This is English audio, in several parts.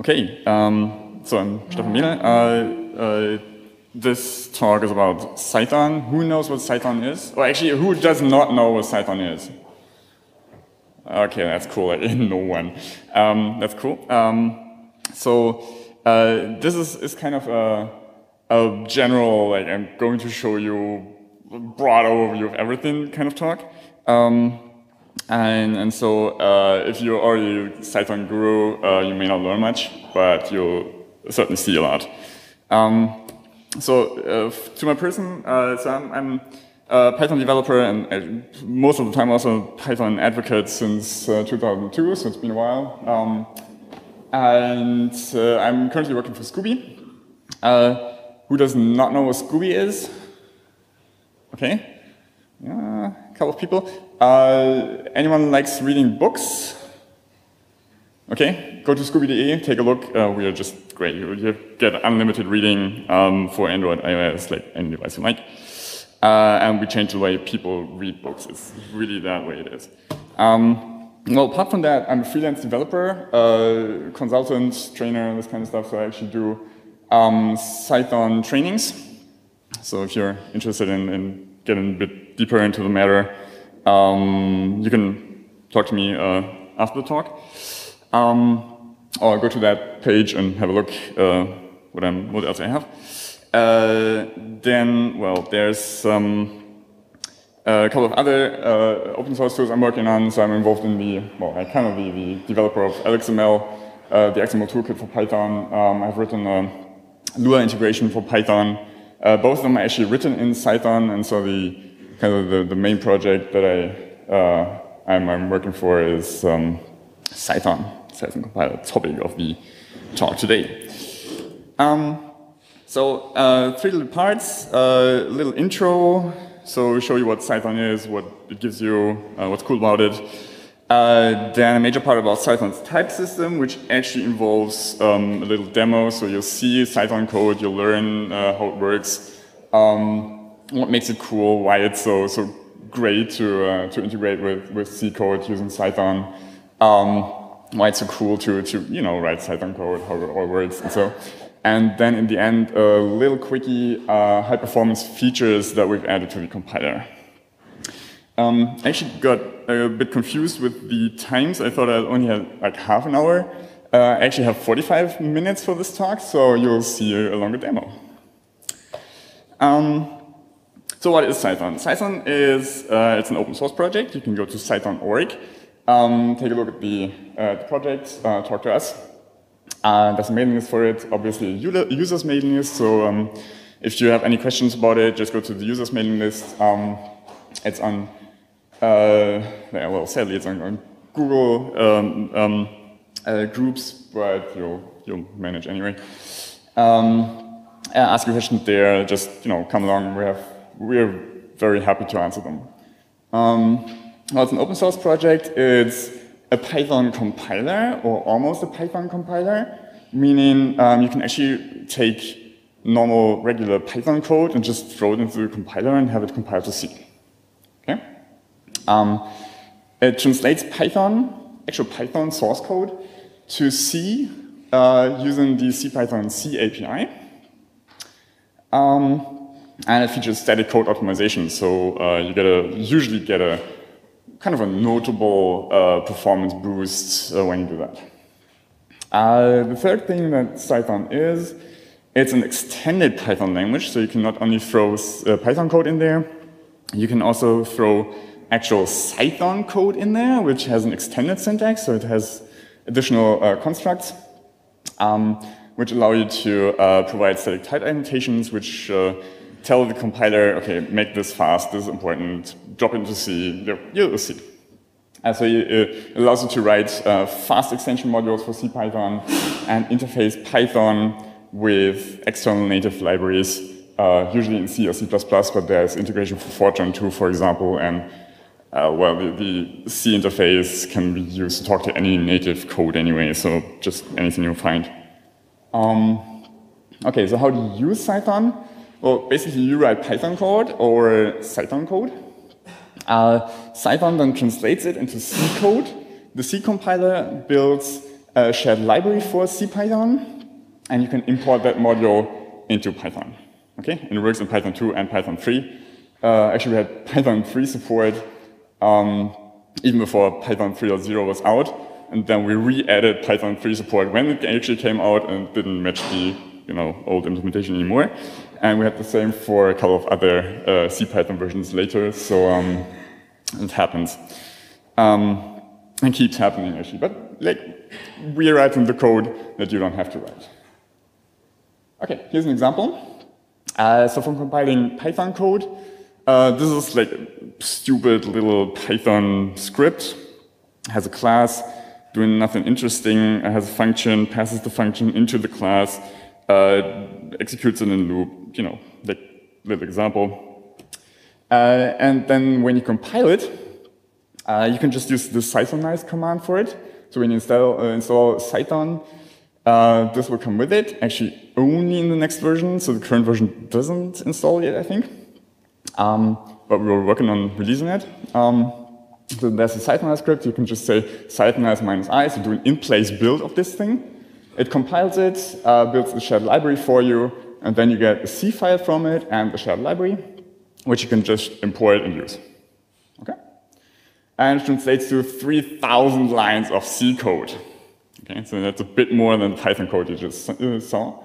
Okay, um, so I'm Stefan Behnel. Uh, uh, this talk is about Cython. Who knows what Cython is? Or actually, who does not know what Cython is? Okay, that's cool. no one. Um, that's cool. Um, so uh, this is, is kind of a, a general, like I'm going to show you a broad overview of everything kind of talk. Um, and, and so uh, if you're already Cython guru, uh, you may not learn much, but you'll certainly see a lot. Um, so uh, to my person, uh, so I'm, I'm, a Python developer and uh, most of the time also Python advocate since uh, 2002, so it's been a while. Um, and I'm currently working for Skoobe. who does not know what Skoobe is? Okay, a couple of people. Uh, anyone likes reading books? Okay, go to Skoobe.de, take a look. Uh, we are just great. You get unlimited reading um, for Android, iOS, like any device you like. Uh, and we change the way people read books. It's really that way it is. Um, well, apart from that, I'm a freelance developer, uh, consultant, trainer, and this kind of stuff. So I actually do um, Cython trainings. So if you're interested in, in getting a bit deeper into the matter, um, you can talk to me uh, after the talk. Um, or go to that page and have a look uh, what, I'm, what else I have. Uh, then, well, there's um, a couple of other uh, open source tools I'm working on. So I'm involved in the, well, I kind of be the developer of LXML, uh, the XML toolkit for Python. Um, I've written a Lua integration for Python. Uh, both of them are actually written in Cython, and so the kind of the, the main project that I, uh, I'm, I'm, working for is um, Cython, Cython compiler, topic of the talk today. Um, so uh, three little parts, a uh, little intro, so show you what Cython is, what it gives you, uh, what's cool about it. Uh, then a major part about Cython's type system, which actually involves um, a little demo. So you'll see Cython code, you'll learn uh, how it works. Um, what makes it cool, why it's so so great to uh, to integrate with with C code using Cython, um, why it's so cool to to you know write Cython code, how it all works, and so. And then in the end, a little quickie uh, high performance features that we've added to the compiler. Um, I actually got a bit confused with the times. I thought I only had like half an hour. Uh, I actually have 45 minutes for this talk, so you'll see a longer demo. Um, so what is Cython? Cython is uh, it's an open source project. You can go to cython.org, um, take a look at the, uh, the project, uh, talk to us. Uh, there's a mailing list for it, obviously a users mailing list. So um, if you have any questions about it, just go to the users mailing list. Um, it's on, uh, well, sadly it's on, on Google um, um, uh, groups, but you'll, you'll manage anyway. Um, ask your questions there, just you know, come along. We have we're very happy to answer them. Um, well, it's an open source project. It's a Python compiler, or almost a Python compiler, meaning um, you can actually take normal, regular Python code and just throw it into the compiler and have it compile to C. Okay? Um, it translates Python, actual Python source code, to C uh, using the CPython C API. Um, and it features static code optimization. So uh, you get a, usually get a kind of a notable uh, performance boost uh, when you do that. Uh, the third thing that Cython is, it's an extended Python language. So you can not only throw uh, Python code in there, you can also throw actual Cython code in there, which has an extended syntax. So it has additional uh, constructs. Um, which allow you to provide static type annotations, which tell the compiler, okay, make this fast, this is important, drop into C, you'll see. And so it allows you to write uh, fast extension modules for CPython and interface Python with external native libraries, uh, usually in C or C++, but there's integration for Fortran too, for example, and uh, well, the, the, C interface can be used to talk to any native code anyway, so just anything you find. Um, okay, so how do you use Cython? Well, basically you write Python code or Cython code. Uh, Cython then translates it into C code. The C compiler builds a shared library for CPython, and you can import that module into Python. Okay, and it works in Python 2 and Python 3. Uh, actually, we had Python 3 support um, even before Python 3.0 was out, and then we re-added Python 3 support when it actually came out and didn't match the you know old implementation anymore. And we had the same for a couple of other uh, CPython versions later. So um, it happens. Um, and keeps happening actually. But like we're writing the code that you don't have to write. Okay, here's an example. Uh, so from compiling Python code, uh, this is like a stupid little Python script. It has a class doing nothing interesting. It has a function, passes the function into the class, uh, executes it in a loop, you know, like little example. Uh, and then when you compile it, uh, you can just use the Cythonize command for it. So when you install, uh, install Cython, uh, this will come with it, actually only in the next version, so the current version doesn't install yet, I think. Um, but we were working on releasing it. Um, so there's a Cythonize script, you can just say Cythonize minus i, so do an in-place build of this thing. It compiles it, uh, builds the shared library for you, and then you get a C file from it and the shared library, which you can just import and use. Okay? and it translates to 3,000 lines of C code. Okay, so that's a bit more than the Python code you just uh, saw.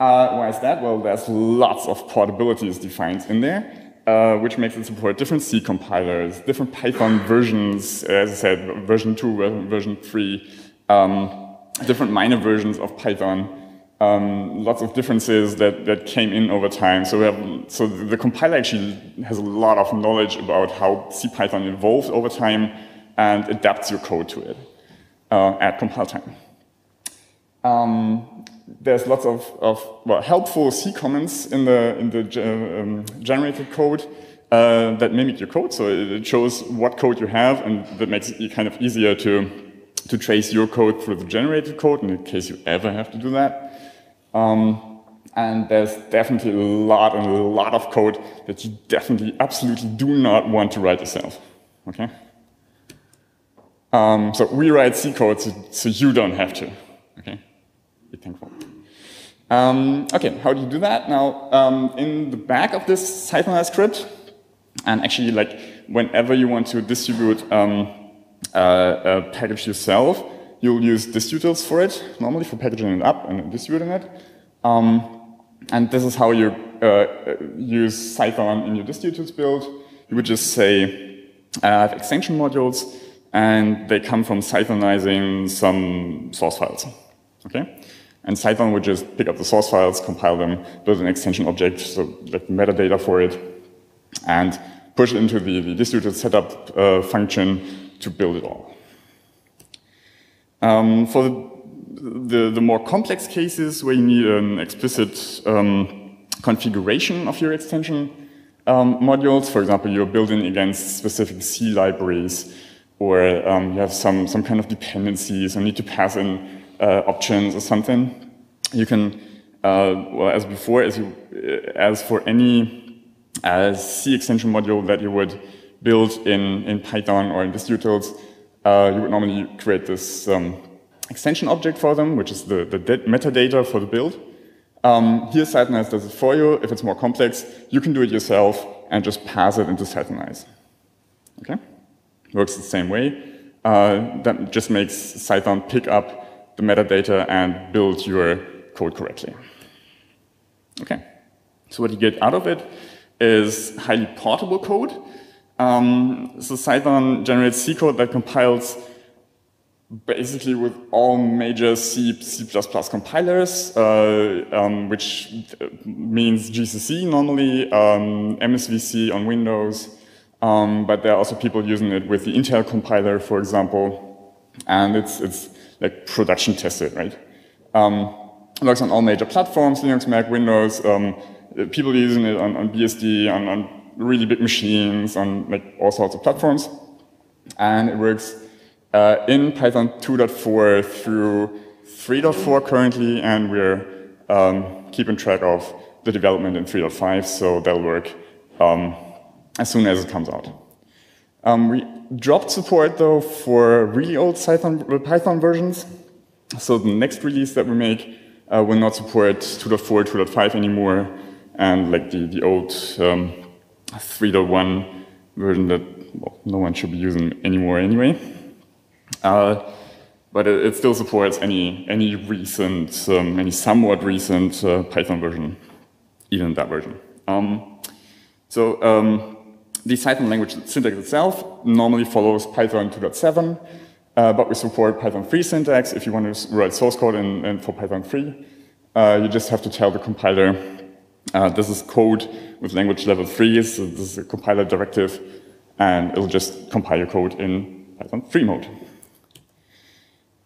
Uh, why is that? Well, there's lots of portabilities defined in there, uh, which makes it support different C compilers, different Python versions, as I said, version 2, version 3, um, different minor versions of Python, um, lots of differences that, that came in over time. So, we have, so the compiler actually has a lot of knowledge about how CPython evolved over time and adapts your code to it uh, at compile time. Um, there's lots of, of well, helpful C comments in the, in the um, generated code uh, that mimic your code. So it shows what code you have, and that makes it kind of easier to, to trace your code through the generated code in case you ever have to do that. Um, and there's definitely a lot and a lot of code that you definitely, absolutely do not want to write yourself. Okay? Um, so we write C code so, so, you don't have to. Okay? Be thankful. Um, okay, how do you do that? Now, um, in the back of this Cythonize script, and actually, like, whenever you want to distribute um, uh, a package yourself, you'll use distutils for it, normally for packaging it up and distributing it. Um, and this is how you uh, use Cython in your distutils build. You would just say, I have extension modules, and they come from Cythonizing some source files. Okay? And Cython would just pick up the source files, compile them, build an extension object, so like metadata for it, and push it into the, the distributed setup uh, function to build it all. Um, for the, the, the, more complex cases where you need an explicit um, configuration of your extension um, modules, for example, you're building against specific C libraries, or um, you have some, some kind of dependencies, or need to pass in uh, options or something, you can, uh, well, as before, as, you, as for any uh, C extension module that you would build in, in Python or in distutils, uh, you would normally create this um, extension object for them, which is the, the metadata for the build. Um, here, Cythonize does it for you. If it's more complex, you can do it yourself and just pass it into Cythonize. Okay? Works the same way. Uh, that just makes Cython pick up the metadata and build your code correctly. Okay. So what you get out of it is highly portable code um, so Cython generates C code that compiles basically with all major C, C++ compilers, uh, um, which means GCC normally, um, MSVC on Windows, um, but there are also people using it with the Intel compiler, for example, and it's, it's like production tested, right? Um, works on all major platforms, Linux, Mac, Windows, um, people using it on, on BSD, on, on really big machines on like all sorts of platforms. And it works uh, in Python 2.4 through 3.4 currently, and we're um, keeping track of the development in 3.5, so that'll work um, as soon as it comes out. Um, we dropped support though for really old Python, Python versions. So the next release that we make uh, will not support 2.4, 2.5 anymore, and like the, the old um, 3.1 version that well, no one should be using anymore anyway. Uh, but it, it, still supports any, any recent, um, any somewhat recent uh, Python version, even that version. Um, so um, the Python language syntax itself normally follows Python 2.7, uh, but we support Python 3 syntax if you want to write source code in, in for Python 3. Uh, you just have to tell the compiler, uh, this is code with language level 3, so this is a compiler directive, and it'll just compile your code in Python 3 mode.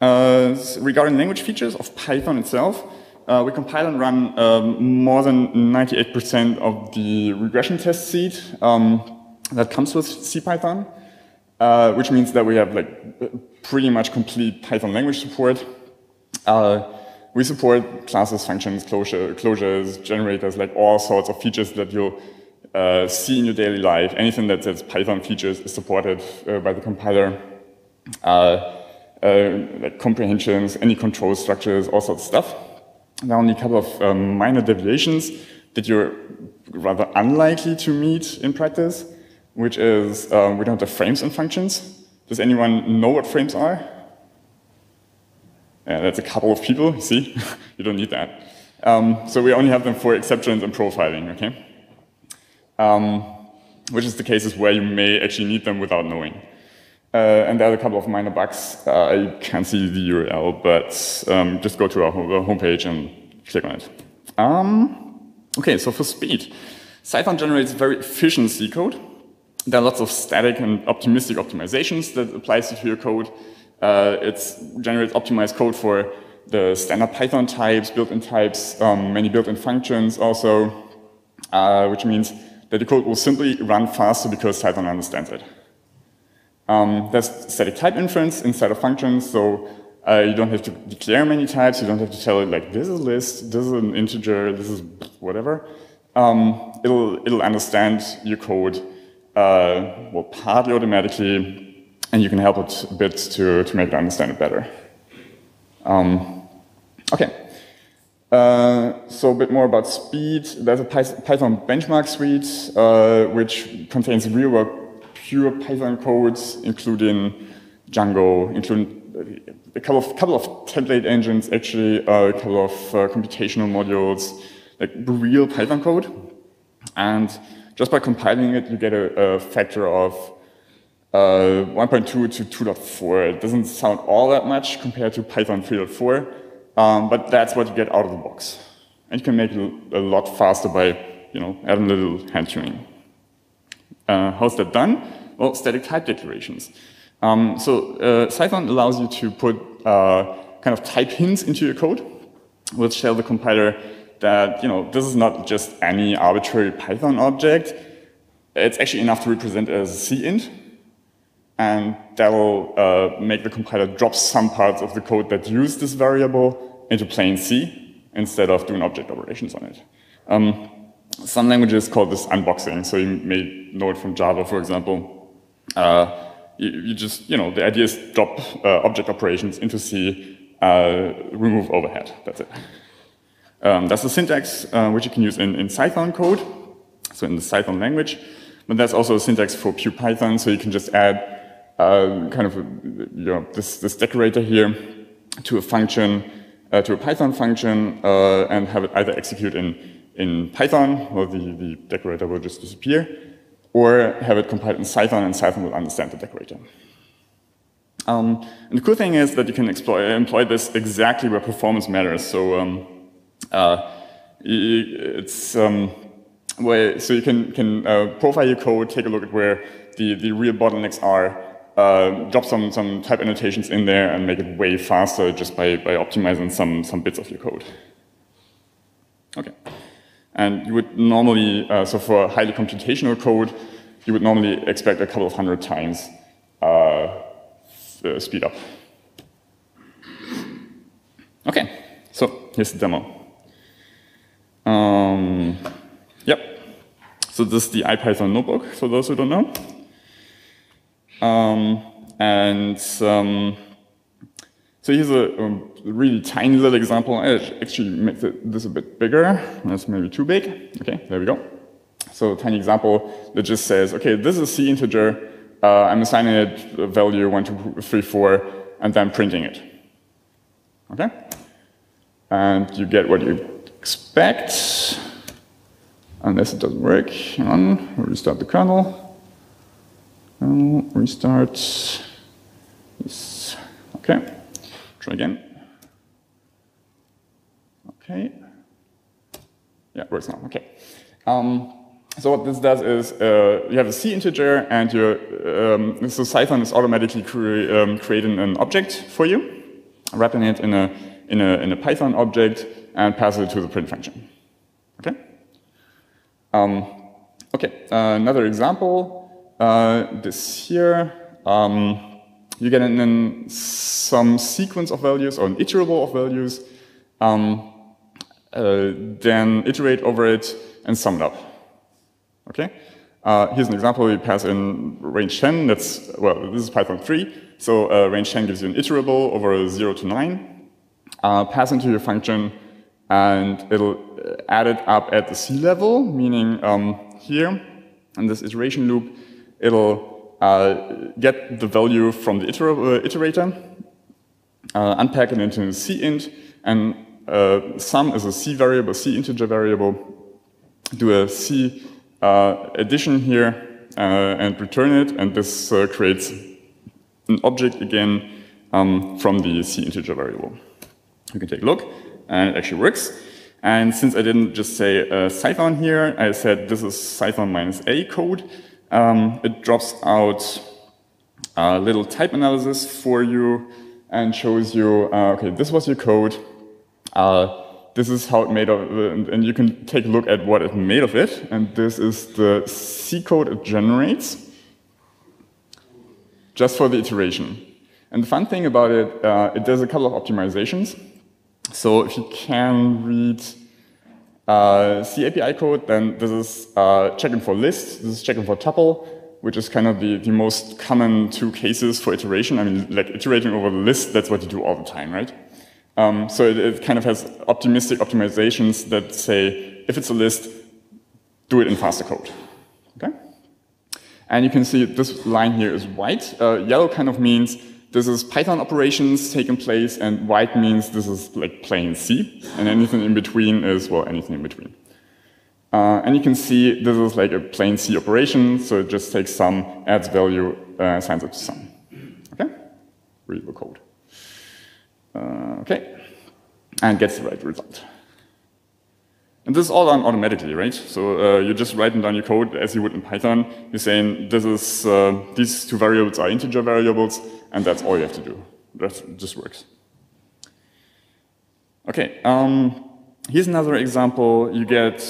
Uh, regarding language features of Python itself, uh, we compile and run um, more than 98% of the regression test seed um, that comes with CPython, uh, which means that we have like pretty much complete Python language support. Uh, we support classes, functions, closure, closures, generators, like all sorts of features that you'll uh, see in your daily life. Anything that says Python features is supported uh, by the compiler. Uh, uh, like comprehensions, any control structures, all sorts of stuff. There are only a couple of um, minor deviations that you're rather unlikely to meet in practice, which is um, we don't have frames and functions. Does anyone know what frames are? Yeah, that's a couple of people, you see? you don't need that. Um, so we only have them for exceptions and profiling, okay? Um, which is the cases where you may actually need them without knowing. Uh, and there are a couple of minor bugs. Uh, I can't see the URL, but um, just go to our homepage and click on it. Um, okay, so for speed, Cython generates very efficient C code. There are lots of static and optimistic optimizations that applies to your code. Uh, it generates optimized code for the standard Python types, built-in types, um, many built-in functions also, uh, which means that the code will simply run faster because Python understands it. Um, there's static type inference inside of functions, so uh, you don't have to declare many types, you don't have to tell it like, this is a list, this is an integer, this is whatever. Um, it'll, it'll understand your code, uh, well, partly automatically, and you can help it a bit to, to make it understand it better. Um, okay. Uh, so a bit more about speed. There's a Python benchmark suite, uh, which contains real-world pure Python codes, including Django, including a couple of, couple of template engines, actually, uh, a couple of uh, computational modules, like real Python code. And just by compiling it, you get a, a factor of uh, 1.2 to 2.4. It doesn't sound all that much compared to Python 3.4, um, but that's what you get out of the box. And you can make it a lot faster by, you know, adding a little hand tuning. Uh, how's that done? Well, static type declarations. Um, so uh, allows you to put uh, kind of type hints into your code, which tell the compiler that you know this is not just any arbitrary Python object. It's actually enough to represent as cint, and that will uh, make the compiler drop some parts of the code that use this variable into plain C instead of doing object operations on it. Um, some languages call this unboxing, so you may know it from Java, for example. Uh, you, you, just, you know, the idea is drop uh, object operations into C, uh, remove overhead. That's it. Um, that's the syntax uh, which you can use in, in Cython code, so in the Cython language. But that's also a syntax for pure Python, so you can just add uh, kind of you know, this, this decorator here to a function, uh, to a Python function, and have it either execute in, in Python, or the, the decorator will just disappear, or have it compiled in Cython, and Cython will understand the decorator. Um, and the cool thing is that you can exploit, employ this exactly where performance matters. So um, uh, it's um, where, so you can, can uh, profile your code, take a look at where the, the real bottlenecks are, uh, drop some, some type annotations in there, and make it way faster just by, by optimizing some, some bits of your code. Okay. And you would normally, uh, so for highly computational code, you would normally expect a couple of hundred times uh, speed up. Okay, so here's the demo. Um, yep. So this is the IPython notebook, for those who don't know. Um, and um, so here's a, um, really tiny little example. I actually make this a bit bigger. That's maybe too big. Okay, there we go. So a tiny example that just says, okay, this is a C integer. Uh, I'm assigning it a value 1, 2, 3, 4, and then printing it. Okay? And you get what you expect. Unless it doesn't work. Hang on, restart the kernel. Uh, restart. Yes. Okay. Try again. Okay. Yeah, works now. Okay. Um, so what this does is uh, you have a C integer, and your um, so Cython is automatically cre um, creating an object for you, wrapping it in a in a in a Python object, and passing it to the print function. Okay. Um, okay. Uh, another example. Uh, this here. Um, you get in some sequence of values or an iterable of values, um, uh, then iterate over it and sum it up. Okay? Uh, here's an example. You pass in range 10. That's, well, this is Python 3. So uh, range 10 gives you an iterable over 0 to 9. Uh, pass into your function, and it'll add it up at the C level, meaning um, here, in this iteration loop, it'll uh, get the value from the iter uh, iterator, uh, unpack it into a C int, and sum is a C variable, C integer variable, do a C addition here, and return it, and this creates an object again um, from the C integer variable. You can take a look, and it actually works. And since I didn't just say uh, Cython here, I said this is Cython minus A code. Um, it drops out a little type analysis for you and shows you, uh, okay, this was your code. Uh, this is how it made of, and, and you can take a look at what it made of it. And this is the C code it generates just for the iteration. And the fun thing about it, uh, it does a couple of optimizations. So if you can read uh, C API code, then this is uh, checking for list, this is checking for tuple, which is kind of the, the most common two cases for iteration. I mean, like iterating over the list, that's what you do all the time, right? Um, so it, it, kind of has optimistic optimizations that say, if it's a list, do it in faster code, okay? And you can see this line here is white. Uh, yellow kind of means this is Python operations taking place, and white means this is like plain C, and anything in between is, well, anything in between. Uh, and you can see this is like a plain C operation, so it just takes sum, adds value, uh, assigns it to sum. Okay? Read the code. Uh, okay. And gets the right result. And this is all done automatically, right? So uh, you're just writing down your code as you would in Python. You're saying this is uh, these two variables are integer variables, and that's all you have to do. That just works. Okay, um, here's another example. You get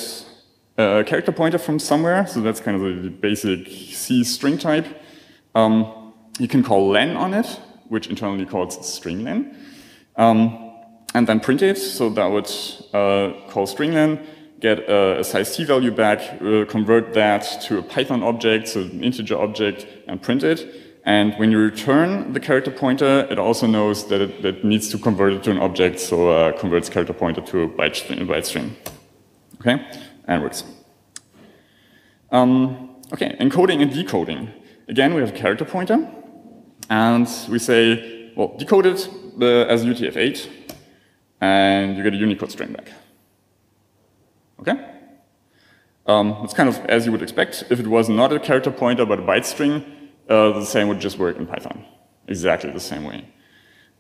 a character pointer from somewhere, so that's kind of the basic C string type. Um, you can call len on it, which internally calls string len. Um, and then print it. So that would uh, call stringlen, get a, a, size t value back, uh, convert that to a Python object, so an integer object, and print it. And when you return the character pointer, it also knows that it, it needs to convert it to an object, so uh, converts character pointer to a byte string. byte string. Okay, and works. Um, okay, encoding and decoding. Again, we have a character pointer, and we say, well, decode it uh, as UTF-8, and you get a Unicode string back. Okay? Um, it's kind of as you would expect. If it was not a character pointer but a byte string, uh, the same would just work in Python. Exactly the same way.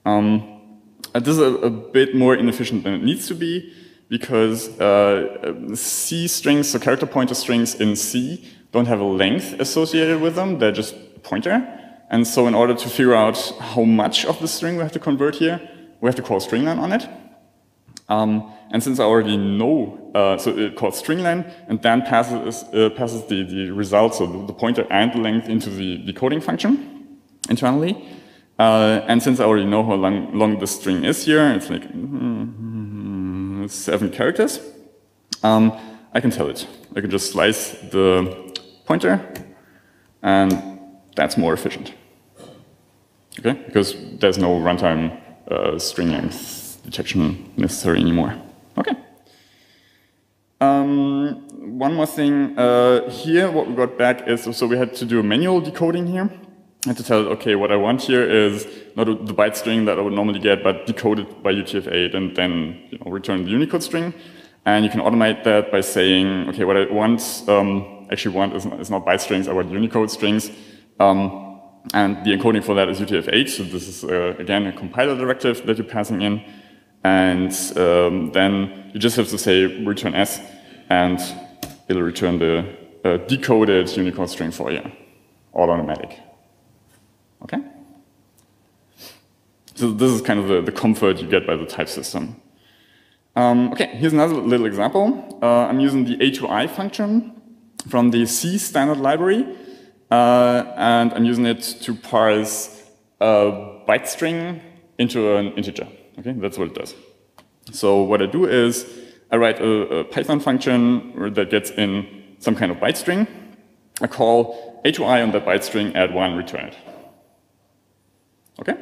Um, this is a, a, bit more inefficient than it needs to be because uh, C strings, so character pointer strings in C, don't have a length associated with them. They're just pointer. And so in order to figure out how much of the string we have to convert here, we have to call stringlen on it. Um, and since I already know, uh, so it calls stringlen and then passes, uh, passes the, the result, so the, the, pointer and the length into the decoding function internally. Uh, and since I already know how long, long the string is here, it's like mm, mm, seven characters, um, I can tell it. I can just slice the pointer, and that's more efficient. Okay, because there's no runtime uh, string length detection necessary anymore. Okay. Um, one more thing uh, here, what we got back is so we had to do a manual decoding here. I had to tell, it, okay, what I want here is not the byte string that I would normally get, but decoded by UTF-8 and then you know, return the Unicode string. And you can automate that by saying, okay, what I want, um, actually want is not, is not, byte strings, I want Unicode strings. Um, and the encoding for that is UTF-8, so this is, uh, again, a compiler directive that you're passing in. And um, then you just have to say return S, and it'll return the uh, decoded Unicode string for you, all automatic. Okay? So this is kind of the, the comfort you get by the type system. Um, okay, here's another little example. Uh, I'm using the atoi function from the C standard library, uh, and I'm using it to parse a byte string into an integer. Okay, that's what it does. So what I do is I write a, a Python function that gets in some kind of byte string. I call atoi on that byte string, add one, return it. Okay?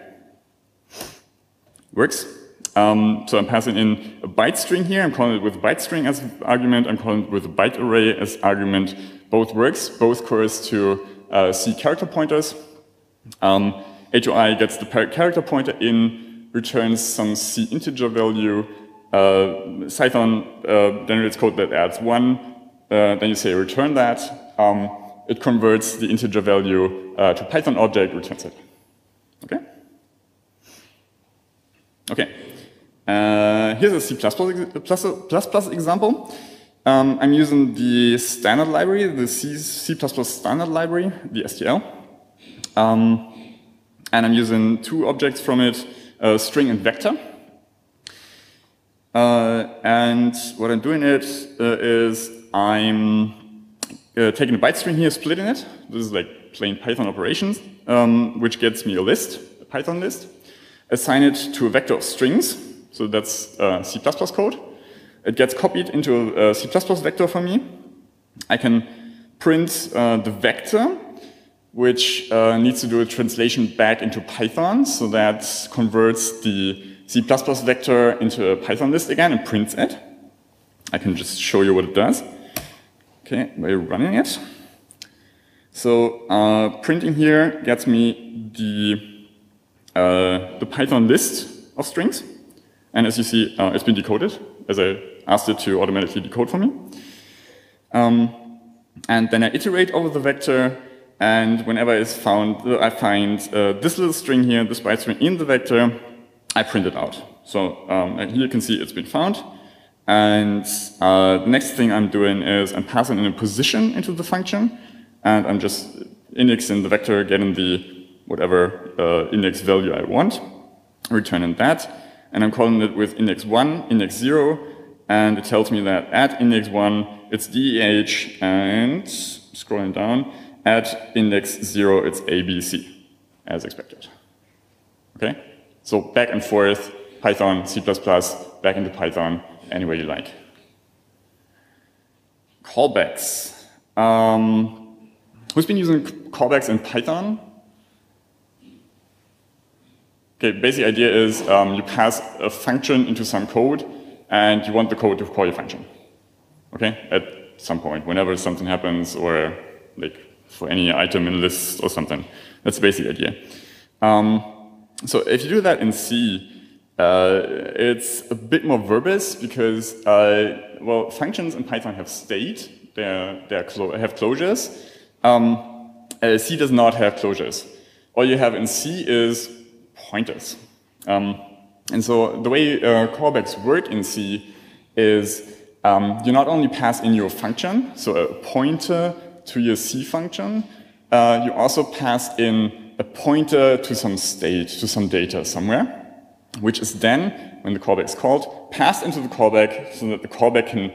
Works. Um, so I'm passing in a byte string here. I'm calling it with byte string as argument. I'm calling it with a byte array as argument. Both works. Both correspond to uh, C character pointers. Um, atoi gets the character pointer in, returns some C integer value. Uh, Cython generates code that adds one. Uh, then you say return that. Um, it converts the integer value uh, to Python object, returns it. Okay? Okay. Uh, here's a C++ plus, example. Um, I'm using the standard library, the C, C++ standard library, the STL. Um, and I'm using two objects from it, a string and vector. Uh, and what I'm doing it uh, is I'm uh, taking a byte string here, splitting it. This is like plain Python operations, um, which gets me a list, a Python list. Assign it to a vector of strings, so that's uh, C++ code. It gets copied into a C++ vector for me. I can print uh, the vector, which uh, needs to do a translation back into Python, so that converts the C++ vector into a Python list again and prints it. I can just show you what it does. Okay, by running it. So uh, printing here gets me the, uh, the Python list of strings. And as you see, uh, it's been decoded, as I asked it to automatically decode for me. Um, and then I iterate over the vector, and whenever it's found, I find uh, this little string here, this byte string in the vector, I print it out. So um, here you can see it's been found. And uh, the next thing I'm doing is I'm passing in a position into the function, and I'm just indexing the vector, getting the whatever uh, index value I want, returning that and I'm calling it with index 1, index 0, and it tells me that at index 1, it's DEH, and scrolling down, at index 0, it's ABC, as expected. Okay? So back and forth, Python, C++, back into Python, any way you like. Callbacks. Um, who's been using callbacks in Python? Okay, basic idea is um, you pass a function into some code, and you want the code to call your function. Okay, at some point, whenever something happens, or like for any item in a list or something. That's the basic idea. Um, so if you do that in C, uh, it's a bit more verbose because, uh, well, functions in Python have state, they have closures. Um, uh, C does not have closures. All you have in C is pointers. Um, and so the way uh, callbacks work in C is um, you not only pass in your function, so a pointer to your C function, uh, you also pass in a pointer to some state, to some data somewhere, which is then, when the callback is called, passed into the callback so that the callback can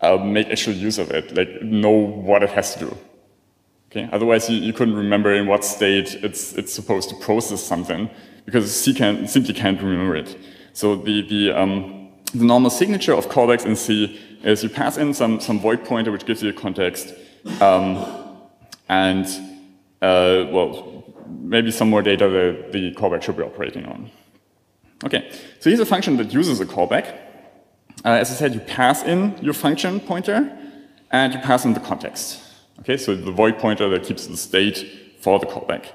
uh, make actual use of it, like know what it has to do. Okay? Otherwise, you, you couldn't remember in what state it's, it's supposed to process something because C can, simply can't remember it. So the, the, um, the normal signature of callbacks in C is you pass in some, some void pointer which gives you a context, um, and uh, well, maybe some more data that the callback should be operating on. Okay, so here's a function that uses a callback. Uh, as I said, you pass in your function pointer, and you pass in the context. Okay, so the void pointer that keeps the state for the callback.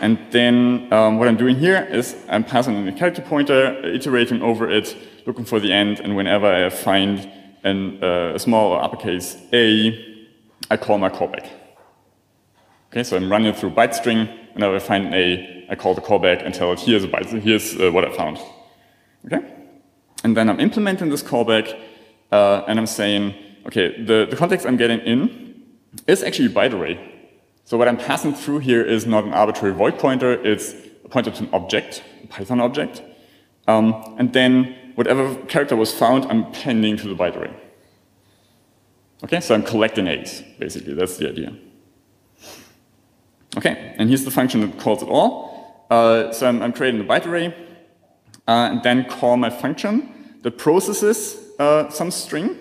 And then um, what I'm doing here is I'm passing in a character pointer, iterating over it, looking for the end, and whenever I find an, uh, a small or uppercase A, I call my callback. Okay, so I'm running through byte string. Whenever I find an A, I call the callback and tell it, here's a byte, here's uh, what I found. Okay? And then I'm implementing this callback, uh, and I'm saying, okay, the, the context I'm getting in is actually a byte array. So what I'm passing through here is not an arbitrary void pointer, it's a pointer to an object, a Python object. Um, and then whatever character was found, I'm appending to the byte array. Okay, so I'm collecting A's, basically, that's the idea. Okay, and here's the function that calls it all. Uh, so I'm, I'm, creating a byte array, uh, and then call my function that processes uh, some string,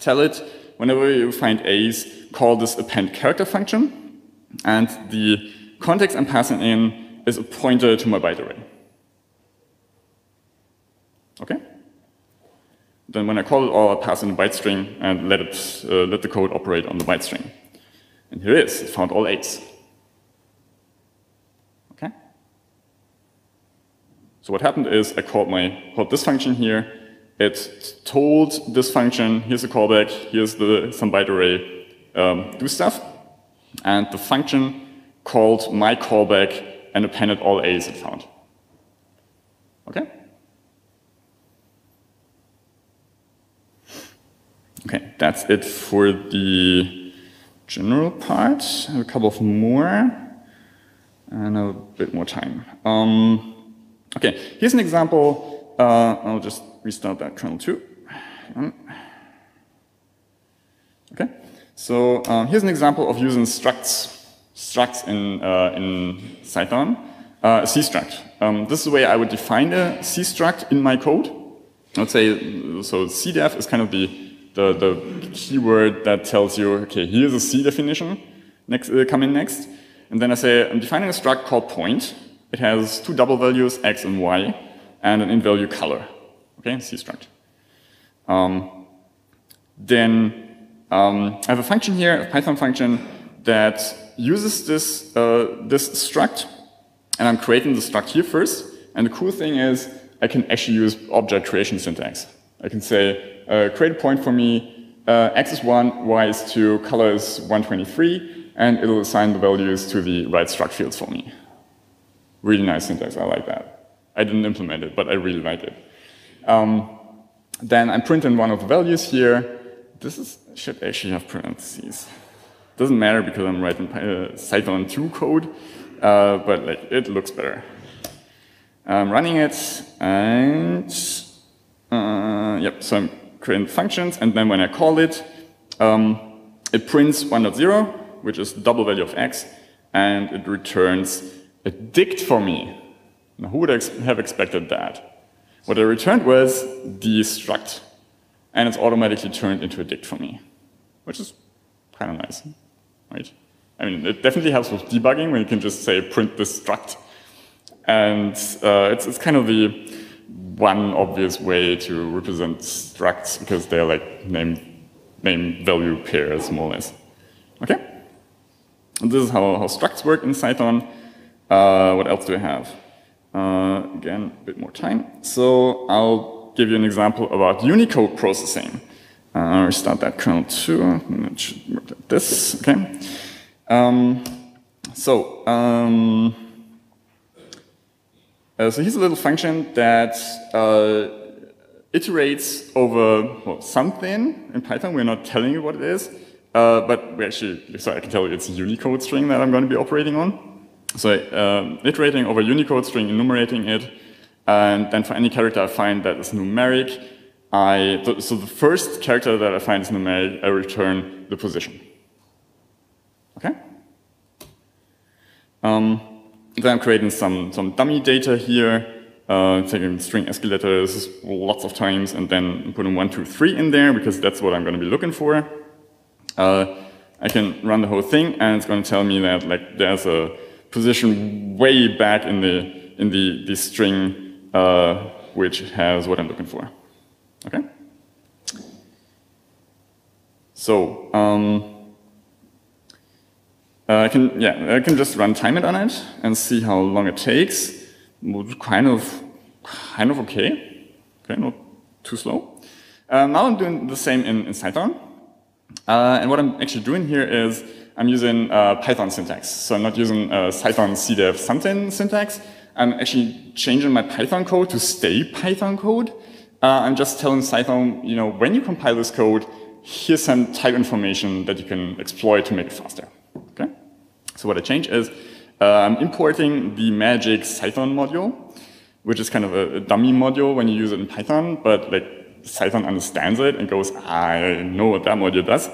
tell it, whenever you find A's, call this append character function, and the context I'm passing in is a pointer to my byte array. Okay? Then when I call it all, I pass in a byte string and let, it, uh, let the code operate on the byte string. And here it is, it found all eights. Okay? So what happened is I called my called this function here. It told this function, here's a callback, here's the some byte array, um, do stuff. And the function called my callback and appended all A's it found. Okay? Okay, that's it for the general part. I have a couple of more and a bit more time. Um, okay, here's an example. Uh, I'll just restart that kernel too. Okay, so um, here's an example of using structs, structs in, uh, in Cython, uh, C struct. Um, this is the way I would define a C struct in my code. I would say, so CDEF is kind of the the, the keyword that tells you, okay, here's a C definition next, uh, coming next. And then I say, I'm defining a struct called point. It has two double values, x and y, and an in-value color. Okay, C struct. Um, then um, I have a function here, a Python function, that uses this, uh, this struct, and I'm creating the struct here first. And the cool thing is, I can actually use object creation syntax. I can say, uh, create a point for me, uh, x is 1, y is 2, color is 123, and it'll assign the values to the right struct fields for me. Really nice syntax, I like that. I didn't implement it, but I really like it. Um, then I'm printing one of the values here. This is, should actually have parentheses. Doesn't matter because I'm writing uh, Cython 2 code, uh, but like it looks better. I'm running it, and uh, yep, so I'm create functions, and then when I call it, um, it prints 1.0, which is double value of x, and it returns a dict for me. Now, who would ex have expected that? What I returned was the struct, and it's automatically turned into a dict for me, which is kind of nice, right? I mean, it definitely helps with debugging when you can just say print this struct. And uh, it's, it's kind of the one obvious way to represent structs because they're like name, name value pairs, more or less. Okay? And this is how, how structs work in Cython. Uh, what else do I have? Uh, again, a bit more time. So I'll give you an example about Unicode processing. Uh, restart that kernel too. It should work like this. Okay. Um, so, um, uh, so here's a little function that uh, iterates over well, something in Python. We're not telling you what it is, uh, but we actually, so I can tell you it's a Unicode string that I'm going to be operating on. So um, iterating over Unicode string, enumerating it, and then for any character I find that is numeric, I, so the first character that I find is numeric, I return the position. Okay? Um, then I'm creating some, some dummy data here, uh, taking string ASCII letters lots of times, and then putting one, two, three in there, because that's what I'm going to be looking for. Uh, I can run the whole thing, and it's going to tell me that like there's a position way back in the in the, the string uh, which has what I'm looking for. Okay? So, um, uh, I can, yeah, I can just run time it on it and see how long it takes. Kind of, kind of okay. Okay, not too slow. Uh, now I'm doing the same in, in Python. Uh, and what I'm actually doing here is I'm using uh, Python syntax. So I'm not using uh, Python cdef something syntax. I'm actually changing my Python code to stay Cython code. Uh, I'm just telling Python, you know, when you compile this code, here's some type information that you can exploit to make it faster. So what I change is uh, I'm importing the magic Cython module, which is kind of a, a, dummy module when you use it in Python, but like Cython understands it and goes, I know what that module does.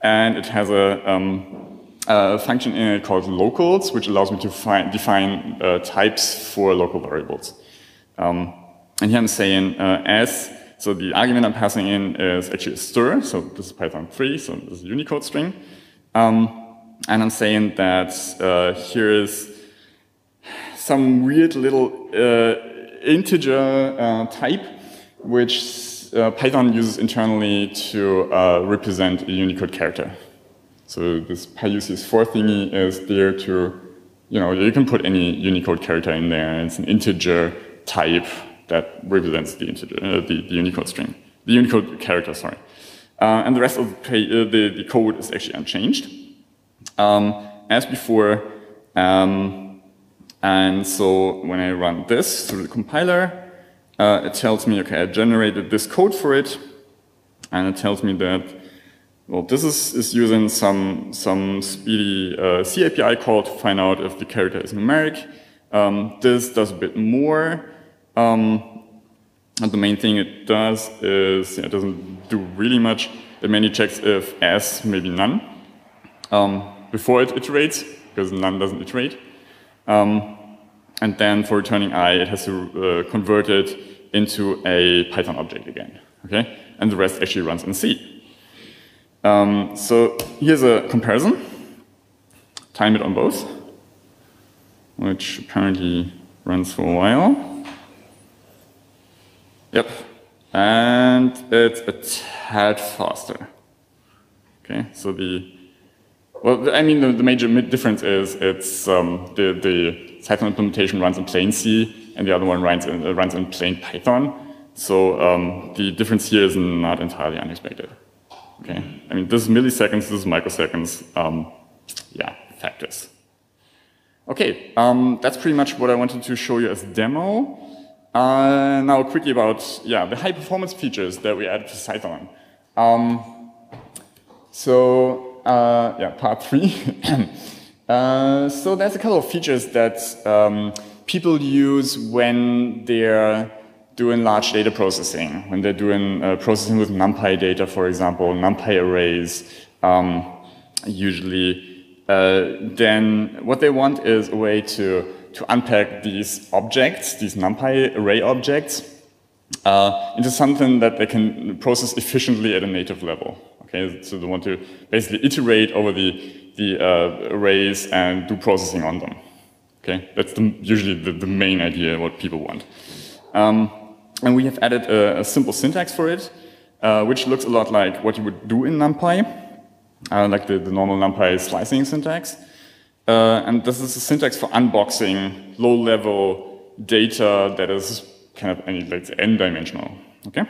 And it has a, um, a function in it called locals, which allows me to find, define uh, types for local variables. Um, and here I'm saying uh, as, so the argument I'm passing in is actually a stir, so this is Python 3, so this is a Unicode string. Um, and I'm saying that uh, here is some weird little uh, integer uh, type, which uh, Python uses internally to uh, represent a Unicode character. So this PyUCS4 thingy is there to, you know, you can put any Unicode character in there. It's an integer type that represents the, integer, uh, the, the, Unicode string, the Unicode character, sorry. and the rest of the, the, the code is actually unchanged. Um, as before, um, and so when I run this through the compiler, uh, it tells me, okay, I generated this code for it, and it tells me that, well, this is, is using some, some speedy uh, C API call to find out if the character is numeric. Um, this does a bit more. Um, and the main thing it does is yeah, it doesn't do really much. It mainly checks if S, maybe none. Um, before it iterates, because none doesn't iterate. Um, and then for returning i, it has to uh, convert it into a Python object again. Okay? And the rest actually runs in C. Um, so here's a comparison. Time it on both, which apparently runs for a while. Yep. And it's a tad faster. Okay, so the well, I mean, the, the major difference is it's um, the, the Cython implementation runs in plain C, and the other one runs in, uh, runs in plain Python. So um, the difference here is not entirely unexpected. Okay, I mean, this is milliseconds, this is microseconds. Um, yeah, factors. Okay, um, that's pretty much what I wanted to show you as demo. Uh, now, quickly about yeah the high performance features that we added to Cython. Um, so uh, yeah, part three. uh, so there's a couple of features that um, people use when they're doing large data processing, when they're doing uh, processing with NumPy data, for example, NumPy arrays, um, usually, uh, then what they want is a way to, to unpack these objects, these NumPy array objects, uh, into something that they can process efficiently at a native level. Okay, so they want to basically iterate over the, the uh, arrays and do processing on them. Okay, that's the, usually the, the, main idea what people want. Um, and we have added a, a simple syntax for it, uh, which looks a lot like what you would do in NumPy, uh, like the, the, normal NumPy slicing syntax. Uh, and this is a syntax for unboxing low-level data that is kind of like n-dimensional. Okay,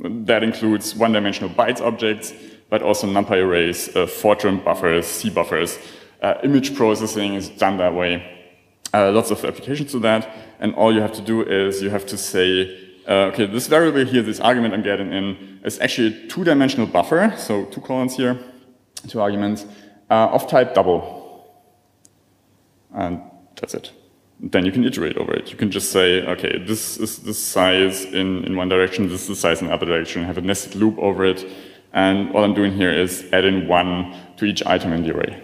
that includes one-dimensional bytes objects, but also NumPy arrays, uh, Fortran buffers, C buffers. Uh, image processing is done that way. Uh, lots of applications to that, and all you have to do is you have to say, uh, okay, this variable here, this argument I'm getting in, is actually a two-dimensional buffer, so two columns here, two arguments, uh, of type double. And that's it then you can iterate over it. You can just say, okay, this is the size in, in one direction, this is the size in the other direction, have a nested loop over it, and all I'm doing here is adding one to each item in the array.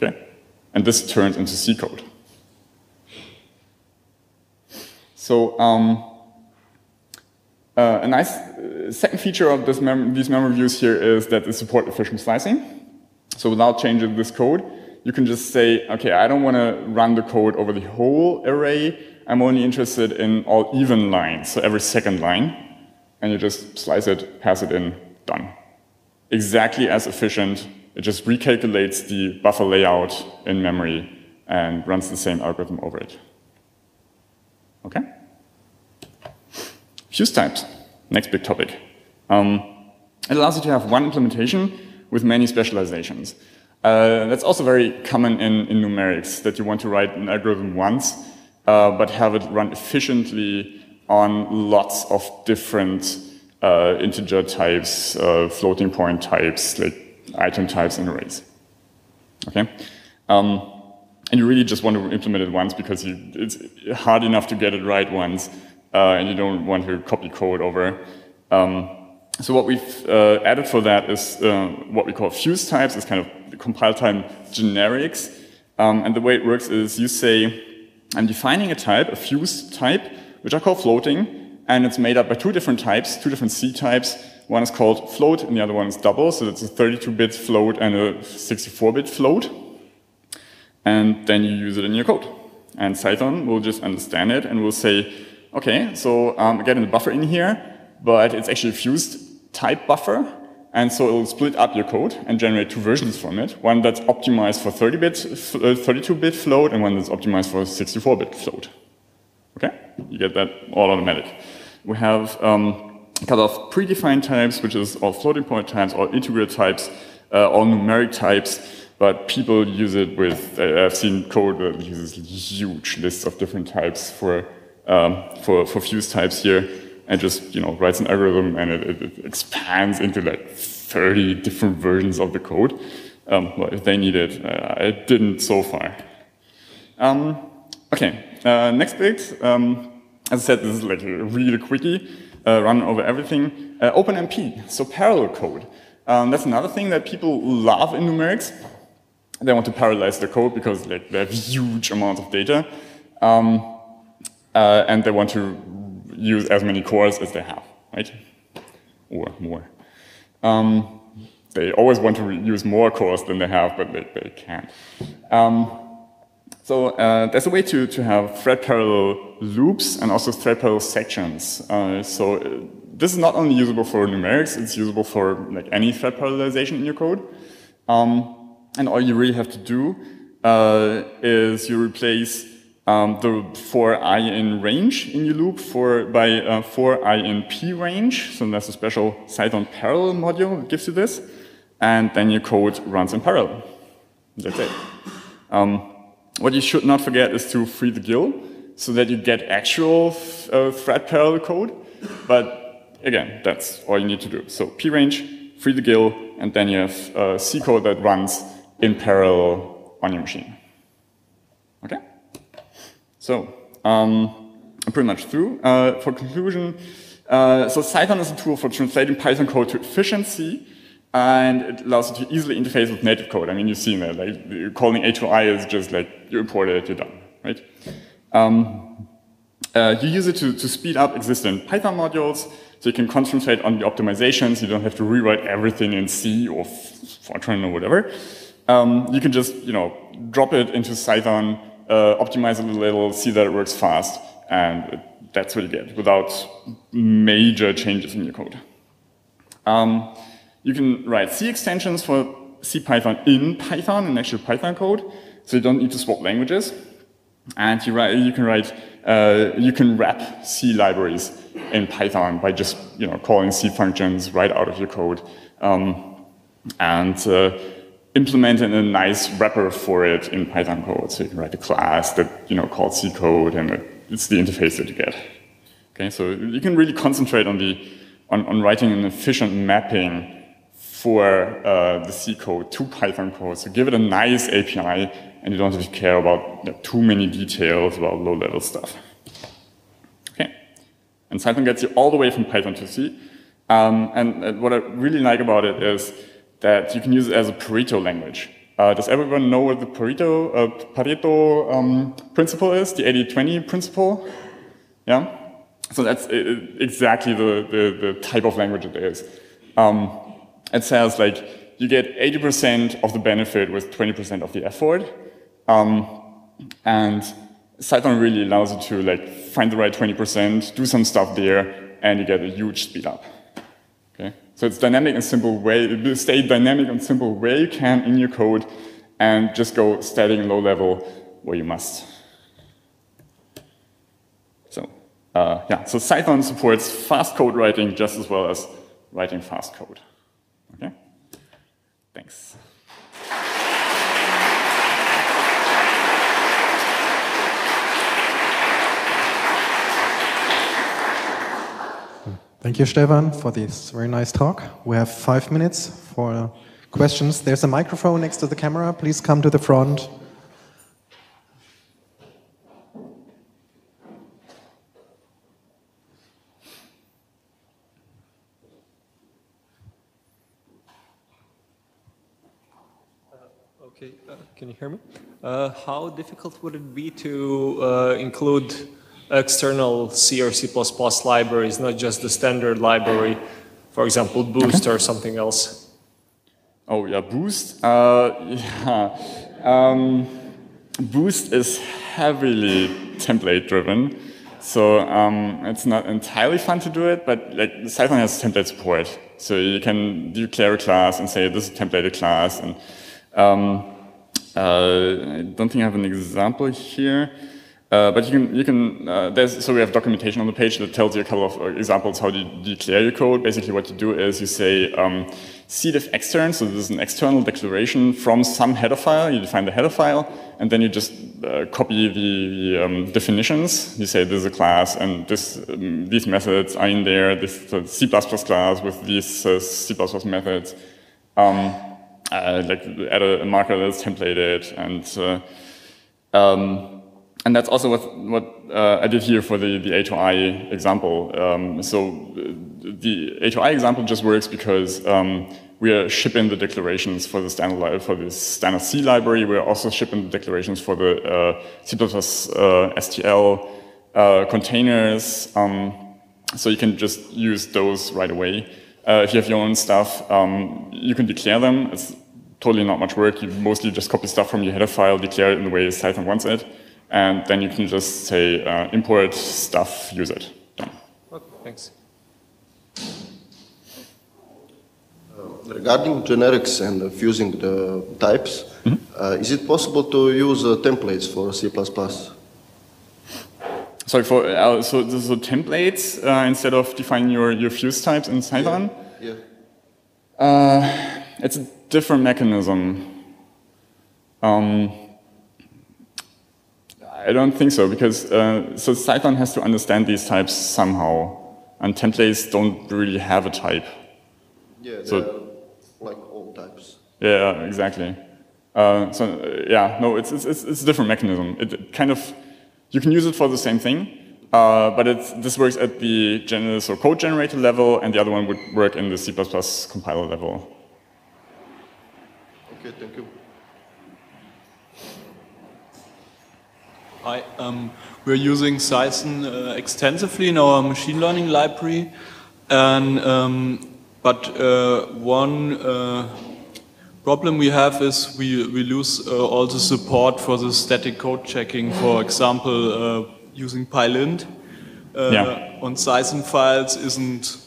Okay? And this turns into C code. So um, uh, a nice uh, second feature of mem these memory views here is that they support efficient slicing. So without changing this code, you can just say, okay, I don't want to run the code over the whole array. I'm only interested in all even lines, so every second line, and you just slice it, pass it in, done. Exactly as efficient. It just recalculates the buffer layout in memory and runs the same algorithm over it. Okay? Fuse types, next big topic. Um, it allows you to have one implementation with many specializations. Uh, that's also very common in, in, numerics, that you want to write an algorithm once, uh, but have it run efficiently on lots of different uh, integer types, uh, floating point types, like item types and arrays. Okay? Um, and you really just want to implement it once because you, it's hard enough to get it right once, uh, and you don't want to copy code over. Um, so what we've uh, added for that is uh, what we call fuse types. It's kind of compile time generics. Um, and the way it works is you say, I'm defining a type, a fuse type, which I call floating, and it's made up by two different types, two different C types. One is called float, and the other one is double, so it's a 32-bit float and a 64-bit float. And then you use it in your code. And Cython will just understand it and will say, okay, so um, I get in the buffer in here, but it's actually a fused type buffer. And so it will split up your code and generate two versions from it. One that's optimized for 30-bit, 32-bit uh, float and one that's optimized for 64-bit float. Okay? You get that all automatic. We have um, couple of predefined types, which is all floating point types, all integer types, uh, all numeric types, but people use it with, uh, I've seen code that uses huge lists of different types for, um, for, for fuse types here and just you know writes an algorithm and it, it, it expands into like 30 different versions of the code. Um, well, if they need it, uh, it didn't so far. Um, okay, uh, next bit. Um, as I said, this is like a really quickie, uh, run over everything. Uh, OpenMP, so parallel code. Um, that's another thing that people love in numerics. They want to parallelize the code because like, they have huge amounts of data. Um, uh, and they want to use as many cores as they have, right? Or more. Um, they always want to use more cores than they have, but they, they can't. Um, so uh, there's a way to, to have thread parallel loops and also thread parallel sections. Uh, so uh, this is not only usable for numerics, it's usable for like any thread parallelization in your code. Um, and all you really have to do uh, is you replace um, the for i in range in your loop for by uh, for i in prange. So there's a special Cython parallel module that gives you this, and then your code runs in parallel. That's it. Um, what you should not forget is to free the GIL so that you get actual uh, thread parallel code. But again, that's all you need to do. So prange, free the GIL, and then you have uh, C code that runs in parallel on your machine. Okay? So, um, I'm pretty much through. Uh, for conclusion, uh, so Cython is a tool for translating Python code to efficiency, and it allows you to easily interface with native code. I mean, you've seen that. Like, calling atoi is just like, you import it, you're done, right? Um, uh, you use it to, to speed up existing Python modules, so you can concentrate on the optimizations. You don't have to rewrite everything in C or Fortran or whatever. Um, you can just, you know, drop it into Cython, uh, optimize it a little, see that it works fast, and that's what you get without major changes in your code. Um, you can write C extensions for CPython in Python, in actual Python code, so you don't need to swap languages. And you, write, you can write, uh, you can wrap C libraries in Python by just you know calling C functions right out of your code. Um, and uh, implemented a nice wrapper for it in Python code. So you can write a class that you know called C code, and it's the interface that you get. Okay, so you can really concentrate on the on, on writing an efficient mapping for uh, the C code to Python code. So give it a nice API, and you don't have to care about you know, too many details about low-level stuff. Okay, and Python gets you all the way from Cython to C. Um, and what I really like about it is that you can use it as a Pareto language. Uh, does everyone know what the Pareto, uh, Pareto um, principle is, the 80-20 principle? Yeah? So that's exactly the, the, the, type of language it is. Um, it says like, you get 80% of the benefit with 20% of the effort. Um, and Cython really allows you to like find the right 20%, do some stuff there, and you get a huge speed up. Okay? So it's dynamic and simple way, stay dynamic and simple where you can in your code, and just go static and low level where you must. So uh, yeah, so Cython supports fast code writing just as well as writing fast code. Okay? Thanks. Thank you, Stefan, for this very nice talk. We have five minutes for questions. There's a microphone next to the camera. Please come to the front. Okay, uh, can you hear me? Uh, how difficult would it be to uh, include external C or C++ libraries, not just the standard library, for example, Boost okay. or something else? Oh yeah, Boost. Uh, yeah. Um, Boost is heavily template driven, so um, it's not entirely fun to do it. But like Cython has template support, so you can declare a class and say this is a templated class. And um, uh, I don't think I have an example here. Uh, but you can, you can uh, there's, so we have documentation on the page that tells you a couple of uh, examples how to declare your code. Basically what you do is you say um, cdef extern, so this is an external declaration from some header file, you define the header file, and then you just uh, copy the, the um, definitions. You say this is a class, and this, um, these methods are in there, this C++ class with these uh, C++ methods. Um, like add a, a, marker that's templated, and um, and that's also what, what uh, I did here for the, the atoi example. Um, so uh, the atoi example just works because um, we are shipping the declarations for the standard for the standard C library. We're also shipping the declarations for the uh, C++ uh, STL uh, containers. Um, so you can just use those right away. Uh, if you have your own stuff, um, you can declare them. It's totally not much work. You mostly just copy stuff from your header file, declare it in the way Cython wants it and then you can just say uh, import stuff, use it. Done. Okay, thanks. Uh, regarding generics and uh, fusing the types, mm -hmm. is it possible to use uh, templates for C++? Sorry, for uh, so, so templates instead of defining your, your fuse types in Cython? Yeah. yeah. it's a different mechanism. Um, I don't think so, because uh, so Cython has to understand these types somehow, and templates don't really have a type. Yeah, so, like all types. Yeah, exactly. Uh, so uh, yeah, no, it's, it's, it's a different mechanism. It, it, kind of, you can use it for the same thing, uh, but this works at the general, so code generator level, and the other one would work in the C++ compiler level. Okay, thank you. Hi, um, we're using Cython uh, extensively in our machine learning library, and um, but uh, one uh, problem we have is we we lose uh, all the support for the static code checking. For example, uh, using PyLint uh, yeah. on Cython files isn't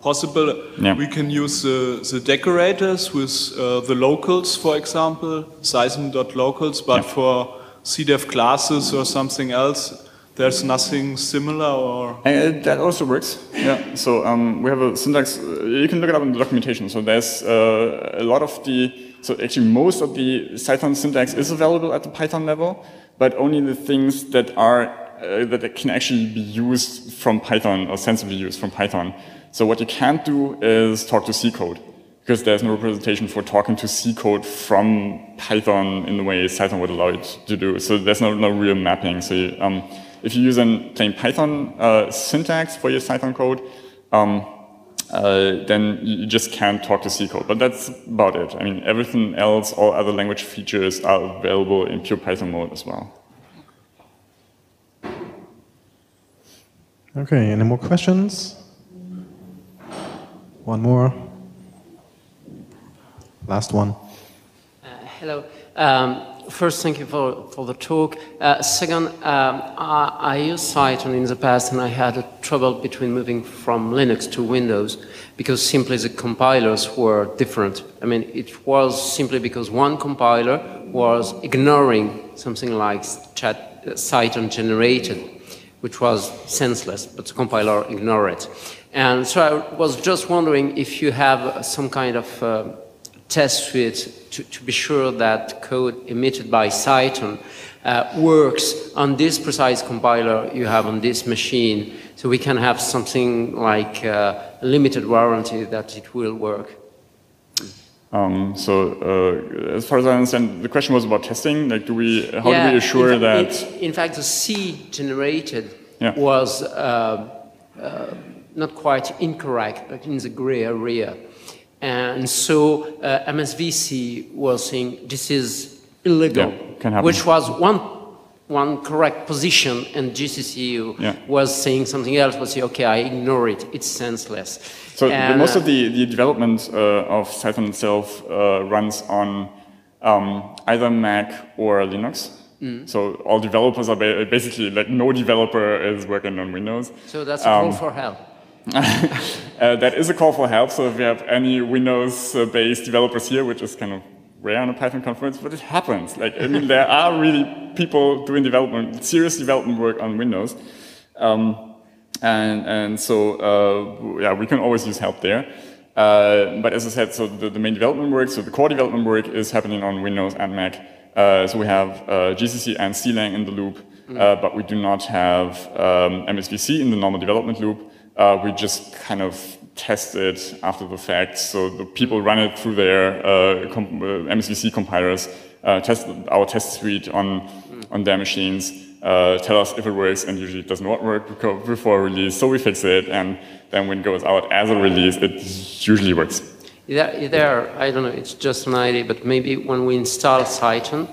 possible. Yeah. We can use the, the decorators with the locals, for example, Cython.locals, but yeah. for CDEF classes or something else? There's nothing similar or? Uh, that also works, yeah. So um, we have a syntax, uh, you can look it up in the documentation. So there's uh, a lot of the, so actually most of the Cython syntax is available at the Python level, but only the things that are, uh, that can actually be used from Python or sensibly used from Python. So what you can't do is talk to C code because there's no representation for talking to C code from Python in the way Python would allow it to do. So there's no, no real mapping. So you, um, if you use a plain Python uh, syntax for your Python code, um, uh, then you just can't talk to C code. But that's about it. I mean, everything else, all other language features are available in pure Python mode as well. Okay, any more questions? One more. Last one. Uh, hello. Um, first, thank you for, for the talk. Uh, second, um, I, I used Cython in the past and I had a trouble between moving from Linux to Windows because simply the compilers were different. I mean, it was simply because one compiler was ignoring something like chat, uh, Cython generated, which was senseless, but the compiler ignored it. And so I was just wondering if you have some kind of uh, test suite to, to, be sure that code emitted by Cython uh, works on this precise compiler you have on this machine, so we can have something like uh, a limited warranty that it will work. Um, so, uh, as far as I understand, the question was about testing. Like, do we? How yeah, do we assure in that? In, in, fact, the C generated yeah. was uh, uh, not quite incorrect, but in the gray area. And so uh, MSVC was saying this is illegal, yeah, which was one, one correct position, and GCCU yeah. was saying something else, was say, okay, I ignore it, it's senseless. So and, most of the, the development uh, of Cython itself uh, runs on um, either Mac or Linux. Mm. So all developers are ba basically like no developer is working on Windows. So that's a um, call for help. Uh, that is a call for help. So if you have any Windows-based developers here, which is kind of rare on a Python conference, but it happens. Like I mean, there are really people doing development, serious development work on Windows, um, and and so uh, yeah, we can always use help there. Uh, but as I said, so the, the, main development work, so the core development work is happening on Windows and Mac. Uh, so we have uh, GCC and CLang in the loop, mm -hmm. but we do not have um, MSVC in the normal development loop uh, we just kind of test it after the fact. So the people run it through their uh, com uh, MSVC compilers, uh, test our test suite on, on their machines, uh, tell us if it works, and usually it does not work before release. So we fix it, and then when it goes out as a release, it usually works. There, there, I don't know, it's just an idea, but maybe when we install Cython,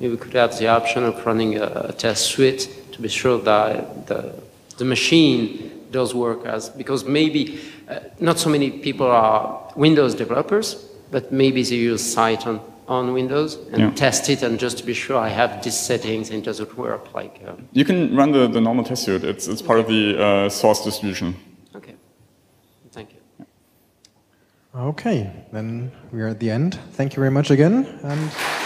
maybe we could have the option of running a, a test suite to be sure that the, the machine does work as, because maybe uh, not so many people are Windows developers, but maybe they use Cython on Windows and yeah. test it and just to be sure I have these settings and does it work like... Uh, you can run the, the normal test suite. It's, it's part of the uh, source distribution. Okay. Thank you. Okay, then we are at the end. Thank you very much again. and.